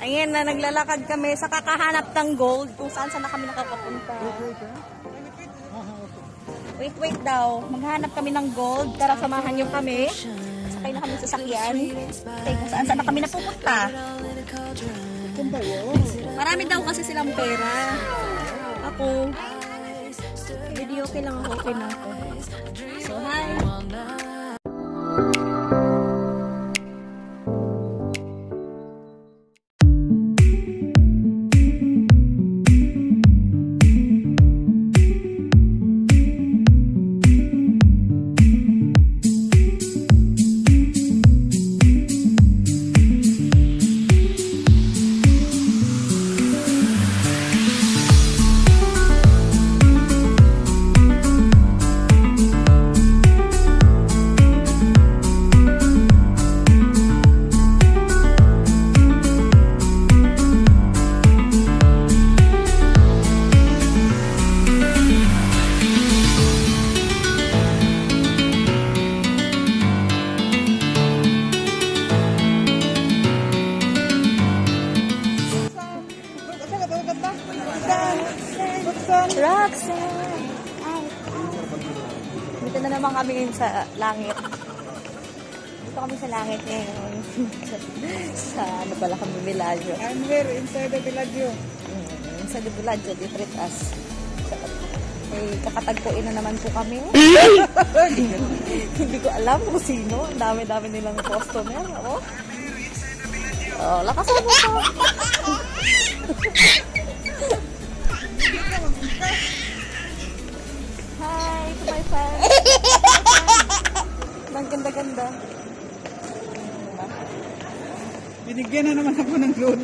Ayan na, naglalakad kami sa kakahanap ng gold kung saan saan na kami nakakapunta. Wait, wait daw. Maghanap kami ng gold. Tara, samahan niyo kami. Sakay na kami sa sakyan. Okay, kung saan saan na kami napupunta. Marami daw kasi silang pera. Ako, video okay lang ako. Okay na ako. So, hi. Roxanne! Ay. Dito na naman kami ngayon sa langit. Dito kami sa langit ngayon. sa ano pala kami, Villaggio. I'm here inside the Villaggio. Mm, sa de Villaggio, di treat us. Eh, kakatagpuin na naman po kami. Hindi ko alam kung sino. Ang dami-dami nilang customer. Oh. Oh, lakas mo po. Hi to my fans. Ang ganda-ganda. Binigyan na naman ako ng load.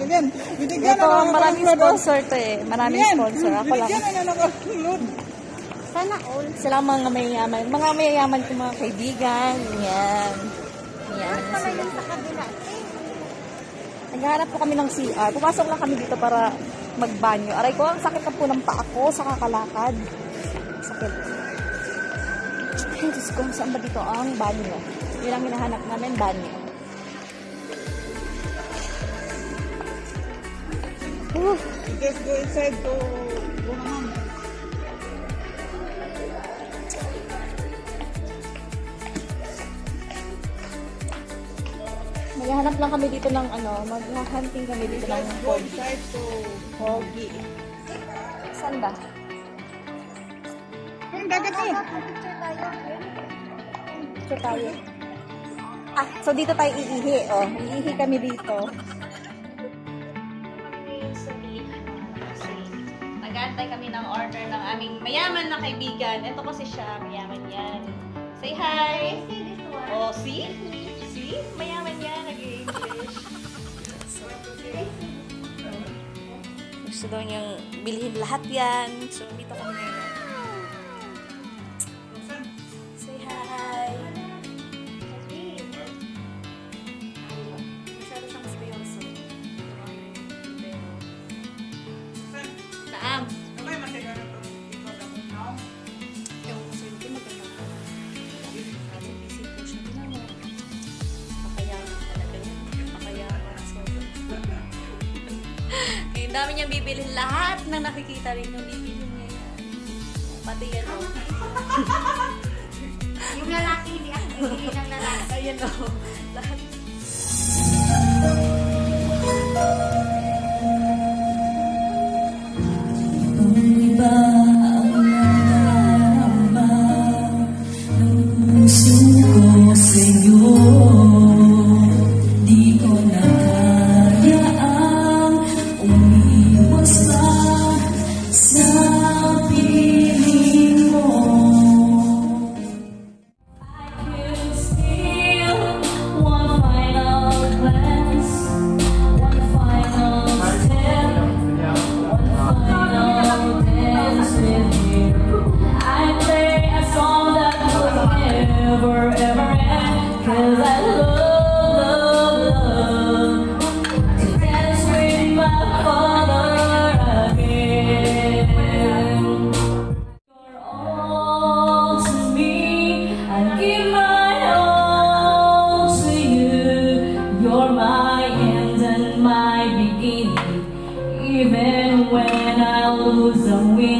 Ganyan. Binigyan Ito, na naman ako maraming ng load. sponsor to eh. Maraming Yan. sponsor. Ako lang. Binigyan na naman ako ng load. Sana all. Sila mga mayayaman. Mga mayayaman ko mga kaibigan. Yan. Yan. Naghahanap po kami ng CR. Pumasok lang kami dito para magbanyo. Aray ko, ang sakit na po ng paa ko sa kakalakad. Sakit. Ay, Diyos ko, saan ba dito ang banyo? Yun ang hinahanap namin, banyo. Uh, Just go inside to Bumangan. Maghahanap lang kami dito ng ano, mag-hunting kami dito ng pogi. Pogi. Saan ba? Yung dagat eh. Dito tayo. Ah, so dito tayo iihi, oh. Iihi kami dito. Nag-aantay kami ng order ng aming mayaman na kaibigan. Ito kasi siya, mayaman yan. Say hi! Oh, see? See? Mayaman Gusto daw niyang bilhin lahat yan. So, dito kami ngayon. Ang dami niyang bibilhin. Lahat na nakikita rin yung bibilhin niya yan. Pati yan, oh. Yung lalaki, hindi ako hindi ng lalaki. Ayan, oh. Lahat. Forever, Cause I love, love, love. To dance with my father again. You're all to me. I give my all to you. You're my end and my beginning. Even when I lose and win